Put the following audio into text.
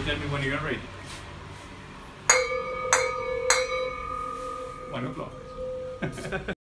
You tell me when you're ready. One o'clock.